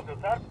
Deu certo?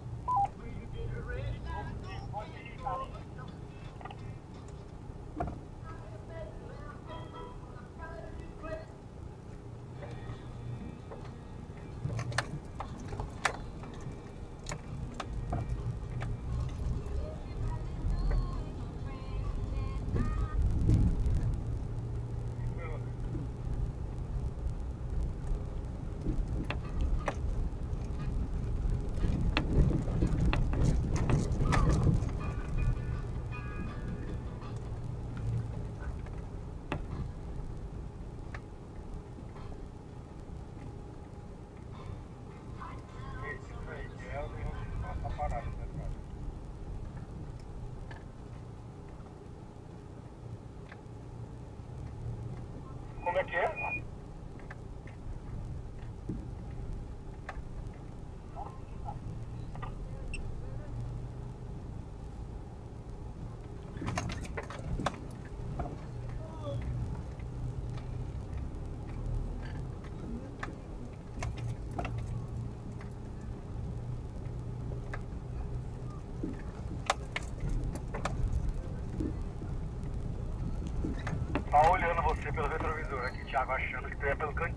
Olhando você pelo retrovisor aqui, Thiago, achando que tu ia pelo cantinho.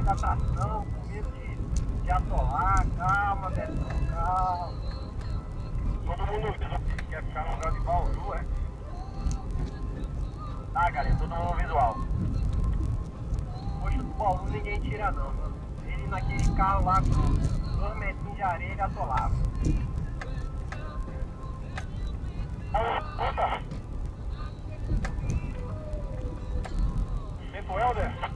30 vezes aí da tração, com medo de, de atolar, calma, Betão, calma. Todo mundo. Quer ficar no lugar de Bauru, é? Tá, galera, todo mundo visual. Poxa, do Bauru ninguém tira não, mano. Ele naquele carro lá com dois metrinhos de areia ele atolava. Puta! Tempo? Helder,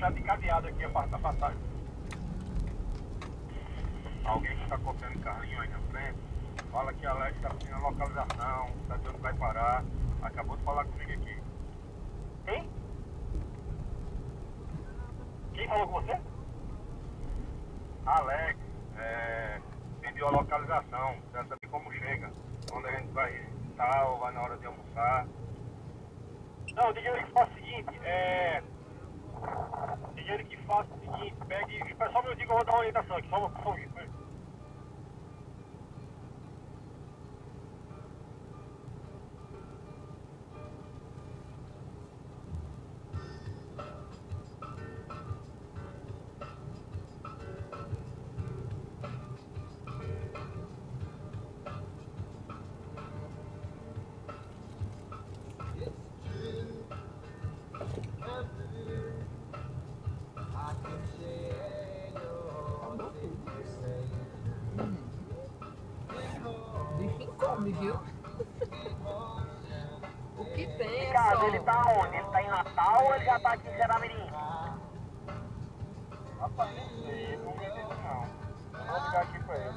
De cadeado aqui a passagem. Alguém que está copiando Carlinho aí na frente, fala que a Alex está pedindo a localização, está dizendo que vai parar. Acabou de falar comigo aqui. Quem? Quem falou com você? Alex, é, pediu a localização, quer saber como chega, onde a gente vai ou vai na hora de almoçar. Não, diga que o seguinte, é. Ele que faça o seguinte, pegue. Só um minutinho que eu vou dar uma orientação aqui, só, só um minuto. Come, viu? o que tem é Ricardo, ele tá onde? Ele tá em Natal ou ele já tá aqui em Geramirim? Rapaz, não sei, não me entendo não. Vou ligar aqui pra ele.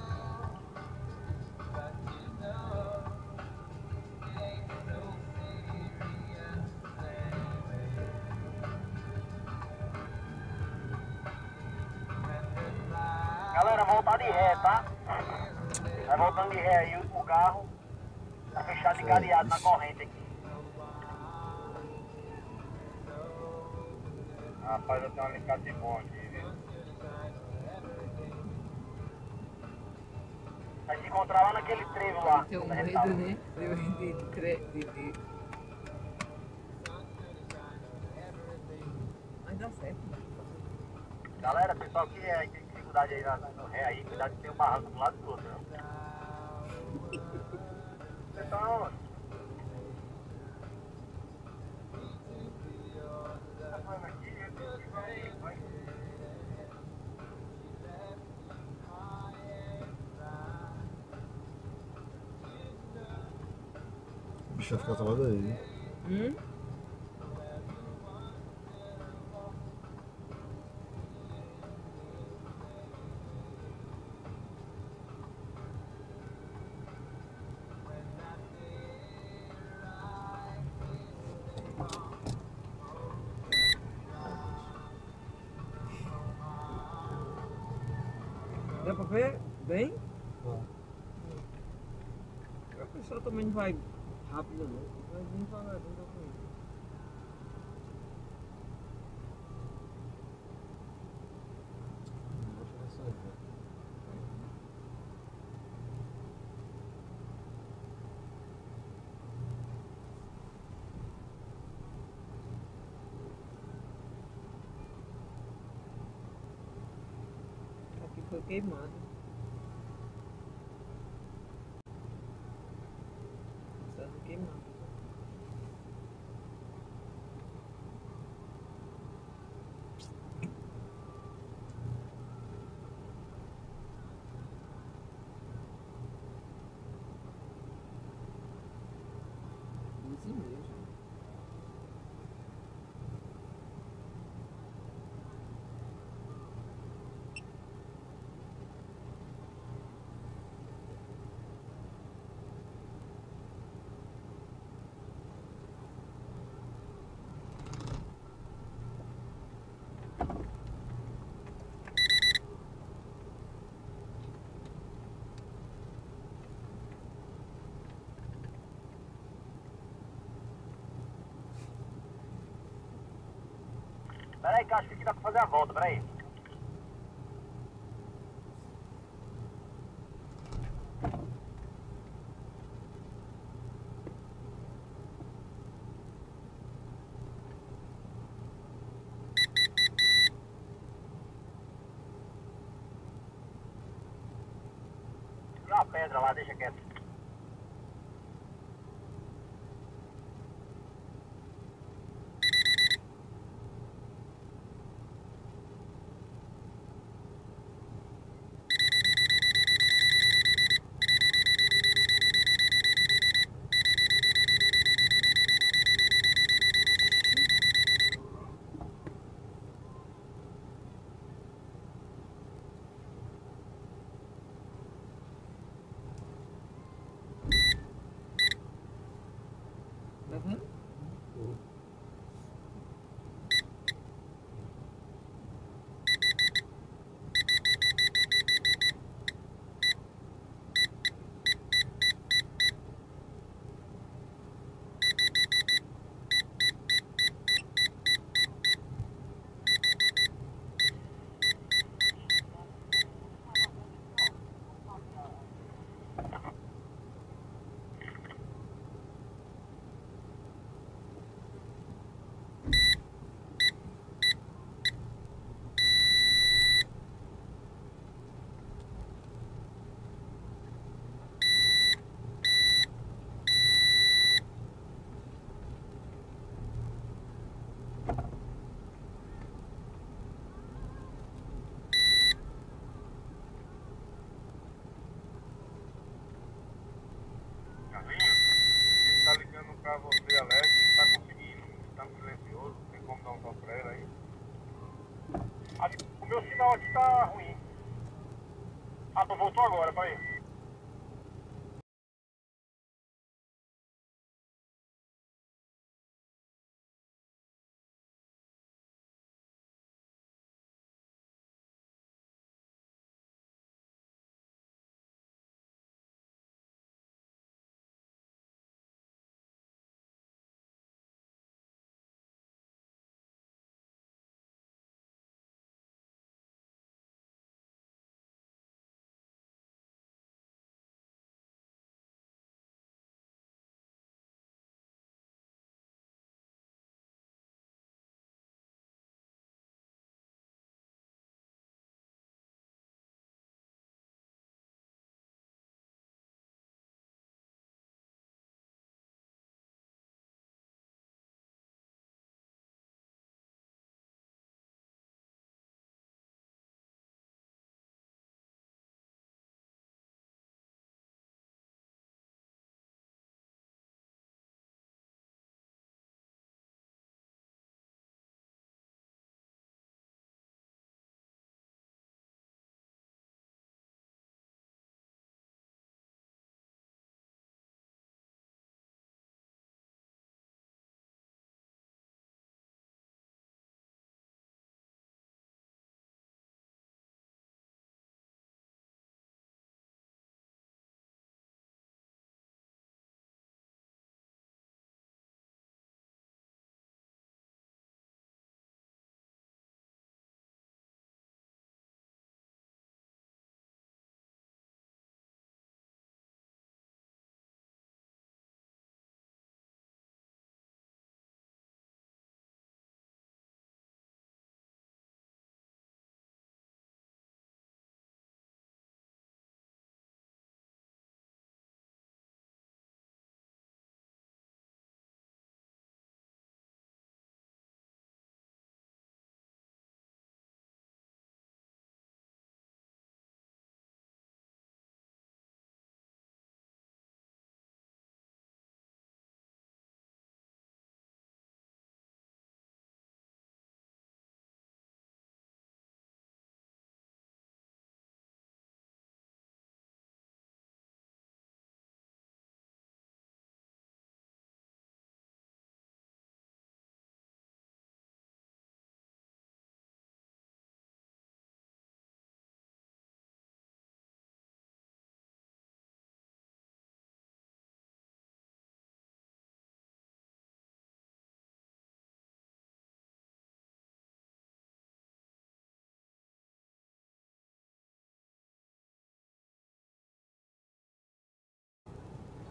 Galera, voltar de ré, tá? Vai voltando de ré aí o carro. Tá fechado e cadeado na corrente aqui. Rapaz, eu tenho um alicate bom aqui, viu? Vai se encontrar lá naquele trevo lá. A gente medo, né? Eu de, de, de. Mas dá certo. Galera, pessoal que é, tem dificuldade aí na- no ré aí, cuidado que tem um barranco do lado do outro, né? Vocês estão onde? Tá falando aqui, ele vai- vai- O bicho vai ficar travado aí. Hum? Foi queimado. Peraí, que eu acho que aqui dá pra fazer a volta, peraí. Uma pedra lá, deixa quieto.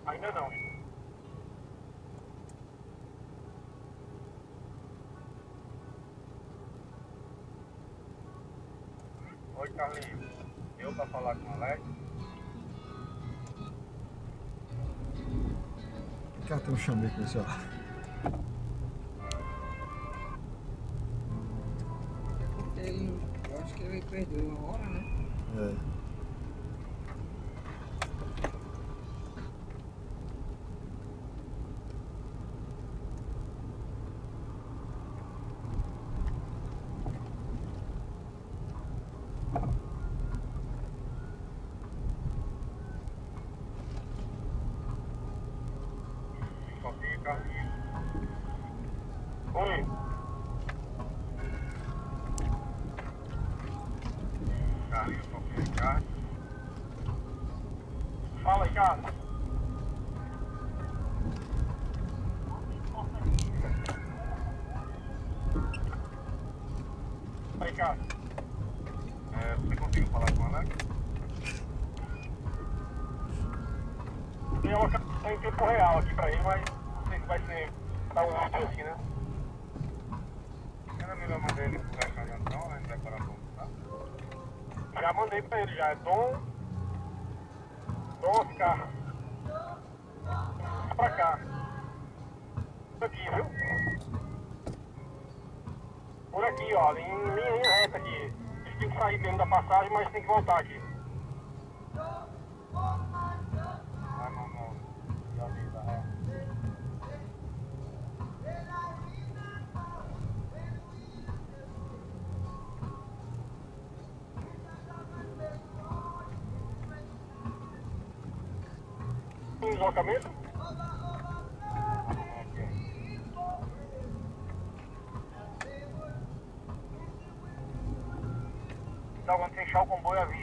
Ainda não. Oi, Carlinhos. Eu pra falar com o Alex? Cara, tem um chameco ó. Porque ele, eu acho que ele perdeu uma hora, né? É. caminho. Um. Já. Deslocamento? Então, quando fechar o comboio, avisa aí,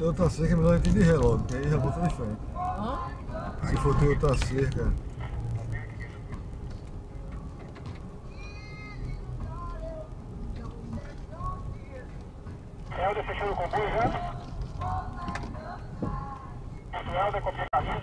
Se for ter outra cerca, é melhor aqui de relógio, que aí já volta de frente. Hã? Se for ter outra cerca, Helder fechando o comboio já? Helder, complicação.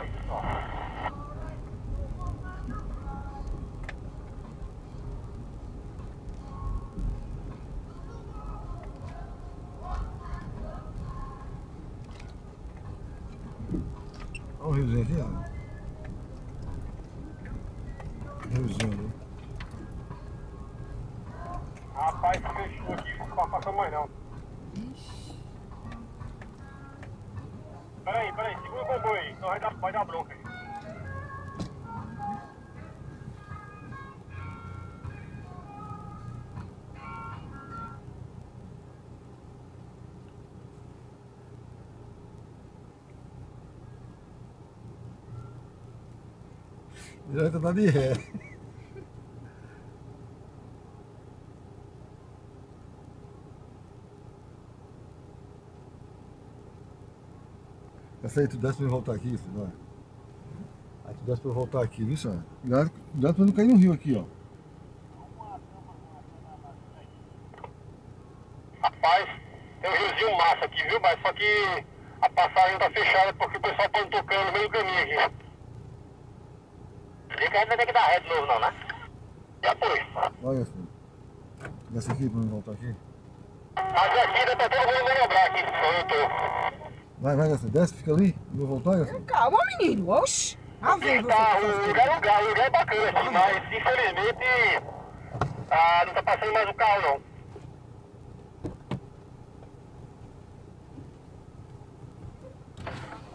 Parapeta mal aí, pessoal? olha Vai tentar de ré. Essa aí tu desce pra eu voltar aqui, vai. Aí tu desce pra eu voltar aqui, viu, senhor? Cuidado, cuidado pra não cair no rio aqui, ó. Rapaz, tem um riozinho massa aqui, viu? Mas só que a passagem tá fechada porque o pessoal tá tocando no meio do caminho aqui ver é que a gente vai ter que dar ré de novo não, né? Já foi. Olha assim. Desce aqui pra mim voltar aqui. Mas aqui dá pra todo mundo lembrar aqui, só eu tô. Vai, vai, Gassi, desce, fica ali, e vou voltar, Gassi. Calma, menino, oxi. Ah, vem, tá, o lugar é lugar, o lugar é bacana aqui, mas infelizmente ah, não tá passando mais o carro não.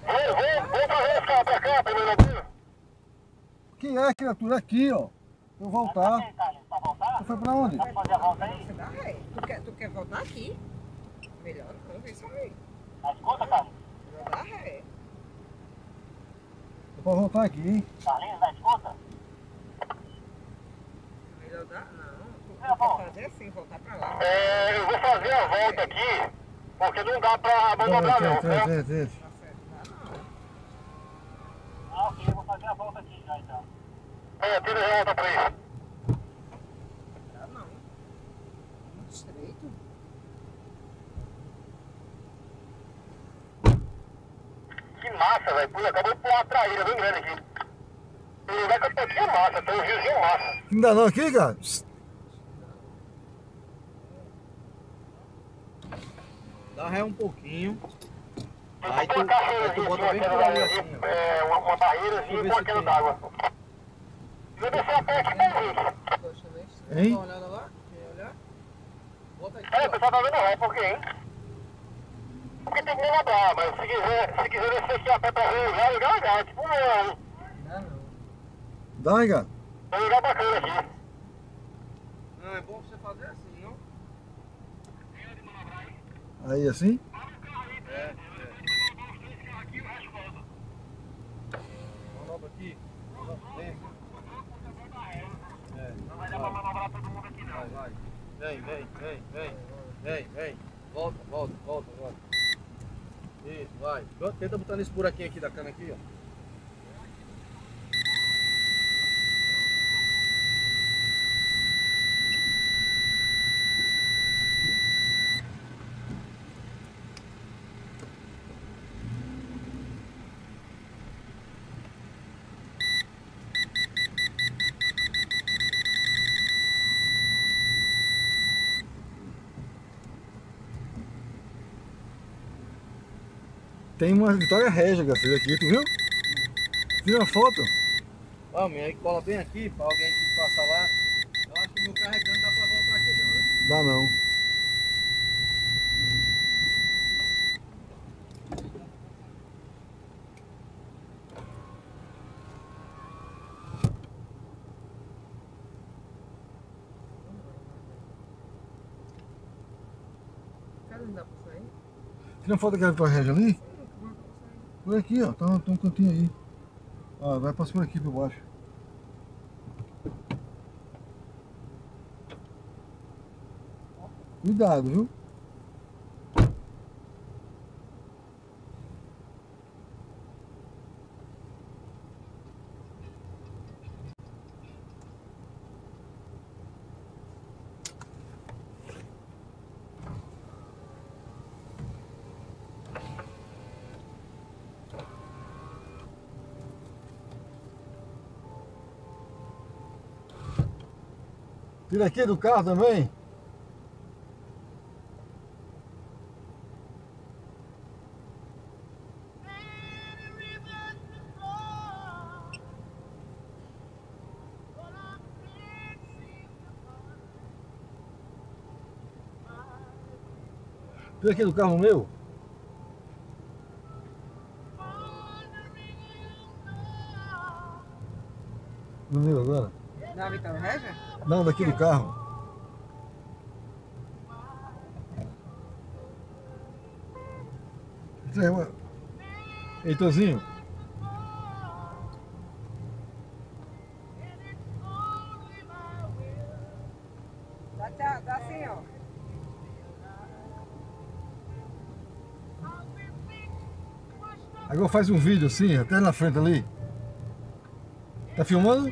Vou, vou, vou trazer os carros pra cá, pelo menos. Quem é, criatura? Aqui, ó. Eu voltar. Pra voltar? Você foi pra onde? Vamos fazer a volta aí? Você dá ré. Tu quer, tu quer voltar aqui? Melhor não, isso aí. As contas, Carlos? Melhor dar ré. Eu vou voltar aqui, hein? Carlinhos, das contas? Melhor dar. Não. Tu, quer fazer assim, voltar pra lá. É, eu vou fazer a volta aqui, porque não dá pra abandonar não, certo? Tá certo, dá não. Ah, ok, eu vou fazer a volta aqui já então. É, tira a volta pra isso. Dá não. Muito estreito. Que massa, velho. Pô, acabou de pular uma traíra bem grande aqui. Tem lugar que eu tô aqui é massa, tem um riozinho massa. Não dá não aqui, cara? Dá ré um pouquinho. Aí tu, aí tu bota assim, bem por ali assim, ó. é, uma, uma barreirazinha e ver pôr se aquela d'água. Vou descer a pé aqui pra se Hein? Dá uma olhada lá. Quer olhar? Bota aqui, É, o pessoal tá vendo ré, por quê, hein? Porque tem que me nadar, mas se quiser, se quiser descer aqui a pé pra ver o lugar, lugar é legal, é tipo um. Dá não. Dá, hein, cara? É um lugar bacana aqui. Não, é bom você fazer assim, não? Aí assim? É, é. Manobra aqui. Dentro. É. Não vai dar pra manobrar todo mundo aqui Vai, não. vai. Vem, vem, vem, vem. Vem, vem. Volta, volta, volta agora. Isso, vai. Tenta botar nesse buraquinho aqui da cana aqui, ó. Tem uma Vitória Régia, Garcia, aqui, tu viu? Tira uma foto. Vamos, aí cola bem aqui pra alguém que passar lá. Eu acho que meu carro grande, dá pra voltar aqui não, né? Dá não. Cadê não dá pra sair? Tira uma foto daquela Vitória Régia ali. Sim, como é que eu vou sair? Por aqui, ó. Tá, tá um cantinho aí. Ó, vai passar por aqui por baixo. Cuidado, viu? Tira aqui do carro também. Tira aqui do carro meu. No meu agora? Da Vitória Regia? Não, daqui do carro. Uma- Heitorzinho, Dá, tchau, dá assim, ó. agora faz um vídeo assim, até na frente ali. Tá filmando?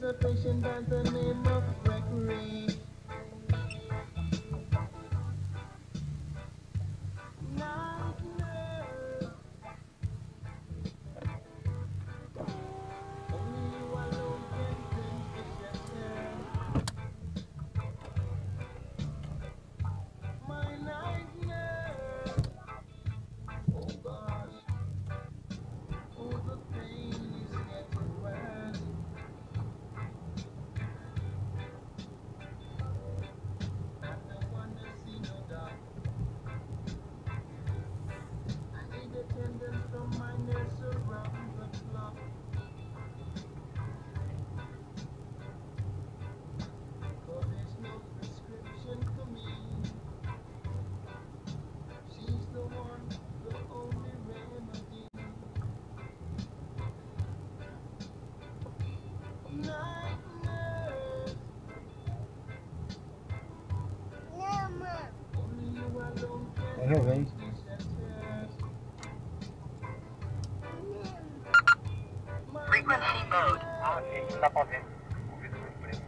Patient by the name of Gregory. Frequency mode. Ah, não dá pra ver. Worse.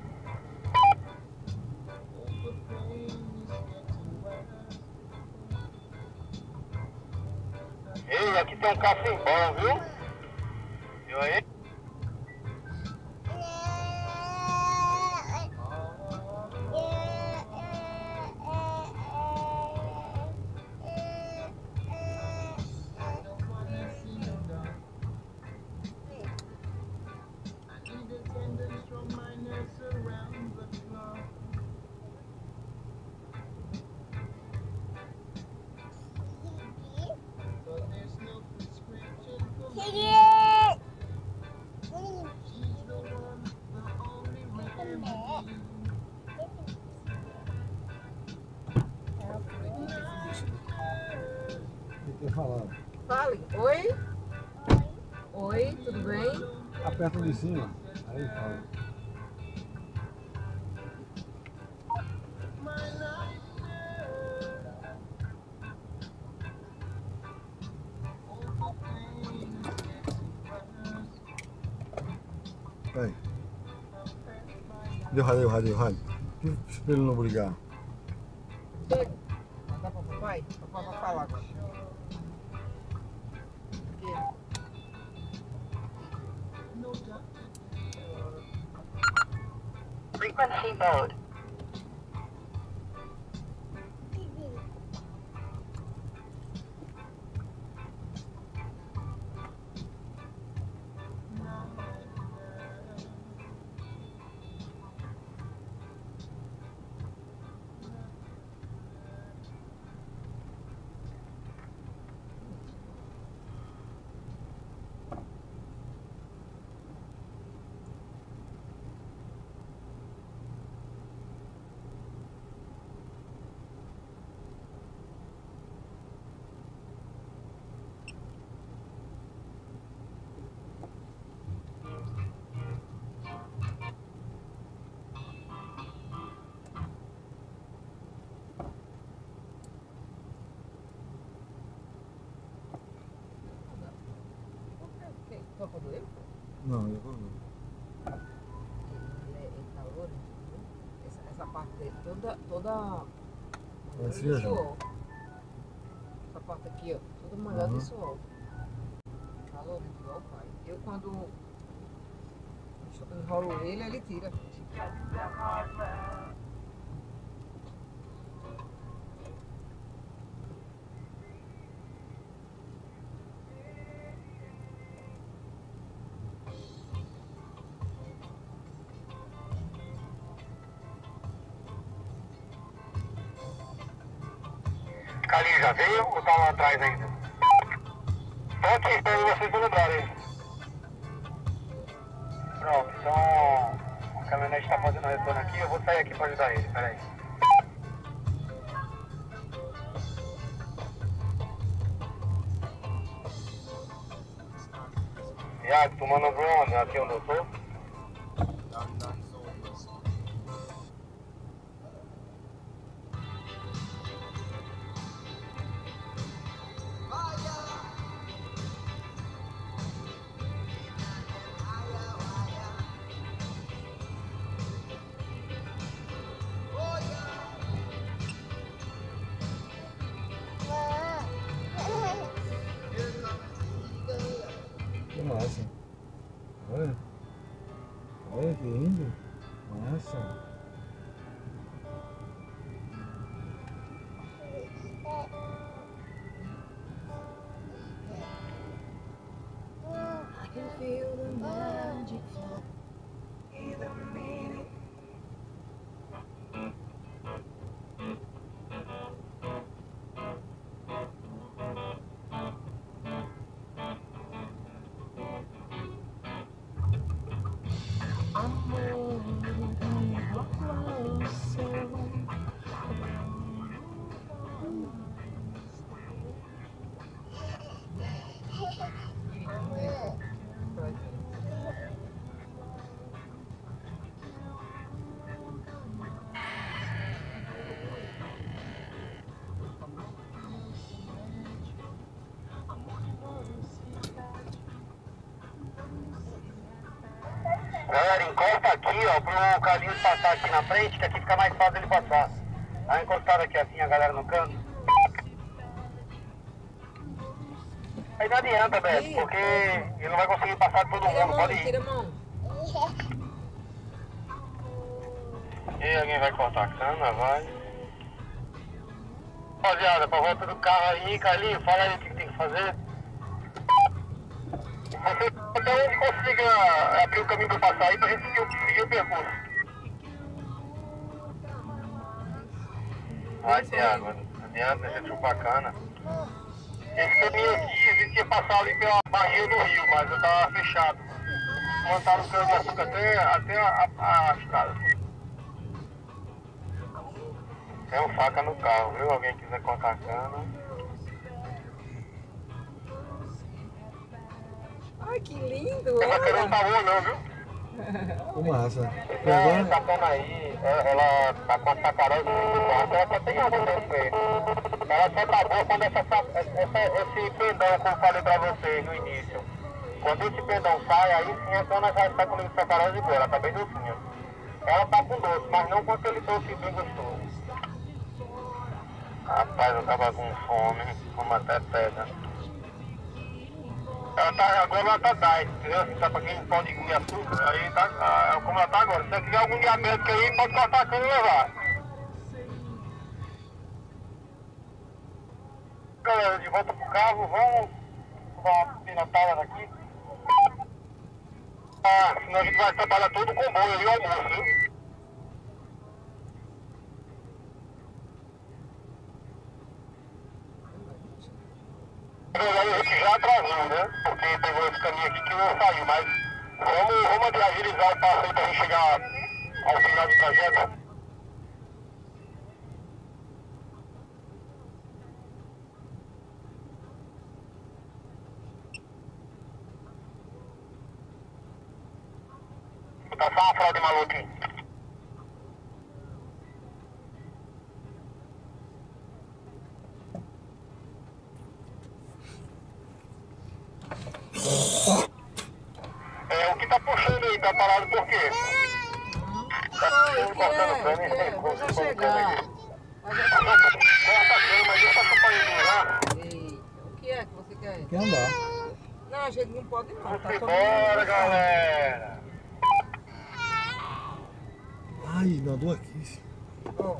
Ei, aqui tem um cacimbão, viu? Viu Fale. Oi? Oi, tudo bem? Aperta de cima, aí fala. Aí. Deu rádio, rádio, rádio. Ele não brigar. Não, eu vou. Ele, ele tá louro, essa, essa parte dele toda, toda suor. Essa parte aqui, ó, toda molhada Uhum. de suor. Tá louro, igual o pai. Eu quando enrolo ele, ele tira. Carlinhos já veio ou tá lá atrás ainda? Tô aqui esperando vocês lembrarem. Pronto, então a caminhonete tá fazendo retorno aqui, eu vou sair aqui pra ajudar ele, peraí. Iago, tu manobrou onde? Aqui onde eu tô? magic floor. Galera, encosta aqui, ó, pro Carlinhos passar aqui na frente, que aqui fica mais fácil ele passar. Dá uma encostada aqui assim, a galera no canto. Aí não adianta, Beto, porque ele não vai conseguir passar de todo Tira mundo, mão, pode tira ir. a mão. E alguém vai cortar a cana, vai. Rapaziada, pra volta do carro aí, Carlinhos, fala aí o que que tem que fazer. Até onde consiga abrir o caminho pra passar aí pra gente seguir, o- seguir o percurso. Vai, Thiago, adianta a gente chupar cana. Esse caminho aqui, a gente ia passar ali pela barreira do rio, mas eu tava fechado. Montaram o cano de açúcar até, até a, a, a estrada. Tem um faca no carro, viu? Alguém quiser cortar cana. Ai, que lindo. Olha. tá boa não, viu? Que massa. Essa Pegou? cana aí, ela, ela tá com a sacarose muito forte, ela só tem água dentro dele. Ela só tá boa quando essa, sa- essa, esse pendão, como eu falei pra vocês no início. Quando esse pendão sai, aí sim a cana já está com de sacarose boa, ela tá bem docinha. Ela tá com doce, mas não com aquele doce bem gostoso. Rapaz, eu tava com fome, como até pedra. Ela tá, agora ela tá diet, entendeu? Tá pra quem pode comer açúcar, aí tá, ah, como ela tá agora. Se você tiver algum diabético aí, pode cortar a cana e levar. Galera, de volta pro carro, vamos dar uma pinotada daqui. Ah, senão a gente vai trabalhar todo o comboio ali, o almoço, viu? Na verdade, a gente já atrasou, né? Porque pegou esse caminho aqui que não saiu, mas vamos, vamos agilizar o passo aí pra gente chegar ao final do trajeto. Passar uma fralda maluca aí. É, o que tá puxando aí, tá parado por quê? Tá cortando cana e já- Corta a cana, mas deixa lá. Eita, o que é que você quer? Quer andar? Não, a gente não pode não. Tá embora, galera. Ai, nadou aqui. Ó.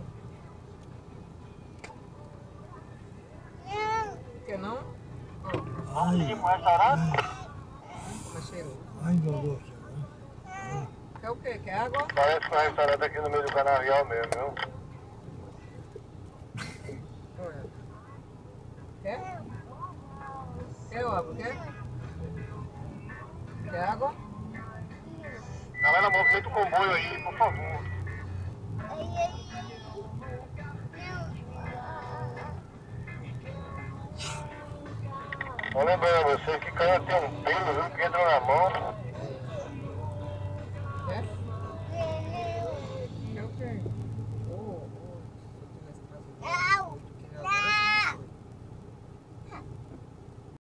Quer não? Ai, restaurante? Tá cheiroso. ai, nadou aqui. Quer o quê? Quer água? Parece que é um restaurante aqui no meio do canavial mesmo, viu? Quer? Quer água? Quer? Quer água? Galera, movimenta o comboio aí, por favor. Só lembrando a vocês que cana tem um pelo, viu, que entra na mão.